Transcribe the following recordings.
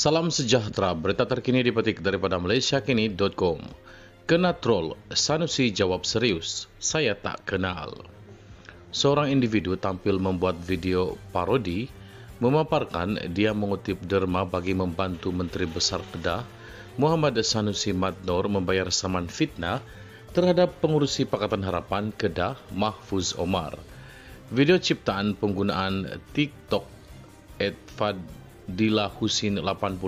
Salam sejahtera, berita terkini dipetik daripada malaysiakini.com. Kena troll, Sanusi jawab serius, saya tak kenal. Seorang individu tampil membuat video parodi memaparkan dia mengutip derma bagi membantu Menteri Besar Kedah Muhammad Sanusi Madnor membayar saman fitnah terhadap pengurusi Pakatan Harapan Kedah Mahfuz Omar. Video ciptaan penggunaan TikTok Fadila Husin 84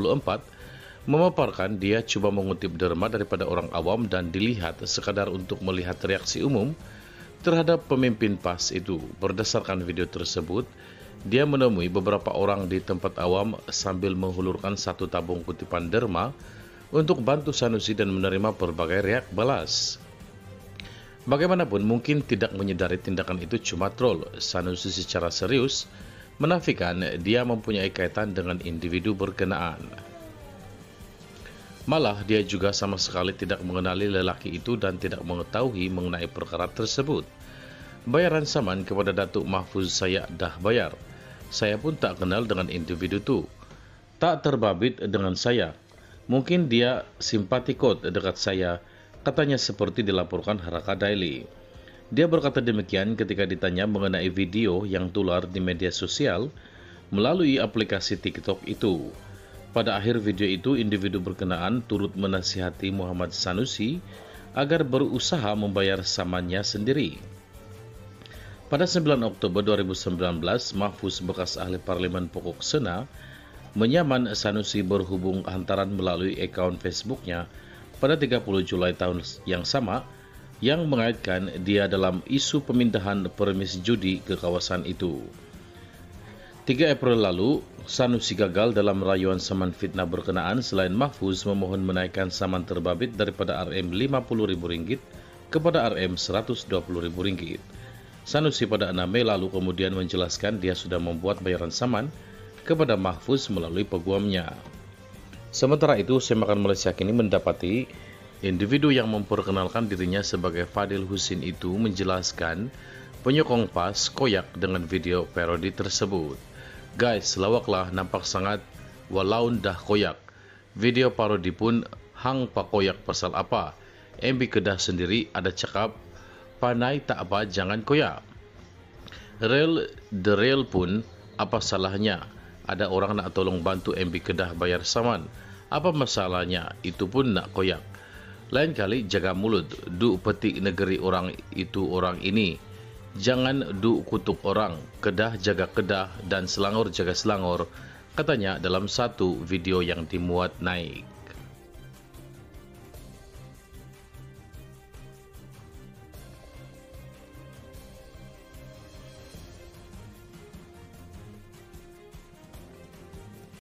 memaparkan dia cuba mengutip derma daripada orang awam dan dilihat sekadar untuk melihat reaksi umum terhadap pemimpin PAS itu. Berdasarkan video tersebut, dia menemui beberapa orang di tempat awam sambil menghulurkan satu tabung kutipan derma untuk bantu Sanusi dan menerima berbagai reak balas. Bagaimanapun mungkin tidak menyadari tindakan itu cuma troll. Sanusi secara serius menafikan dia mempunyai kaitan dengan individu berkenaan. Malah dia juga sama sekali tidak mengenali lelaki itu dan tidak mengetahui mengenai perkara tersebut. Bayaran saman kepada Datuk Mahfuz saya dah bayar. Saya pun tak kenal dengan individu itu. Tak terbabit dengan saya. Mungkin dia simpatikot dekat saya Katanya seperti dilaporkan Haraka Daily. Dia berkata demikian ketika ditanya mengenai video yang tular di media sosial melalui aplikasi TikTok itu. Pada akhir video itu, individu berkenaan turut menasihati Muhammad Sanusi agar berusaha membayar samannya sendiri. Pada 9 Oktober 2019, Mahfuz bekas ahli parlimen pokok Sena menyaman Sanusi berhubung hantaran melalui akaun Facebooknya pada 30 Julai tahun yang sama yang mengaitkan dia dalam isu pemindahan permis judi ke kawasan itu. 3 April lalu, Sanusi gagal dalam rayuan saman fitnah berkenaan selain Mahfuz memohon menaikkan saman terbabit daripada RM50.000 kepada RM120.000. Sanusi pada 6 Mei lalu kemudian menjelaskan dia sudah membuat bayaran saman kepada Mahfuz melalui peguamnya. Sementara itu, Semakan Malaysia kini mendapati individu yang memperkenalkan dirinya sebagai Fadil Husin itu menjelaskan penyokong PAS koyak dengan video parodi tersebut. Guys, lawaklah nampak sangat walau dah koyak. Video parodi pun hang pak koyak pasal apa. MB Kedah sendiri ada cakap, panai tak apa jangan koyak. Real the real pun apa salahnya? ada orang nak tolong bantu MB Kedah bayar saman. Apa masalahnya? Itu pun nak koyak. Lain kali jaga mulut. Du petik negeri orang itu orang ini. Jangan du kutuk orang. Kedah jaga kedah dan selangor jaga selangor. Katanya dalam satu video yang dimuat naik.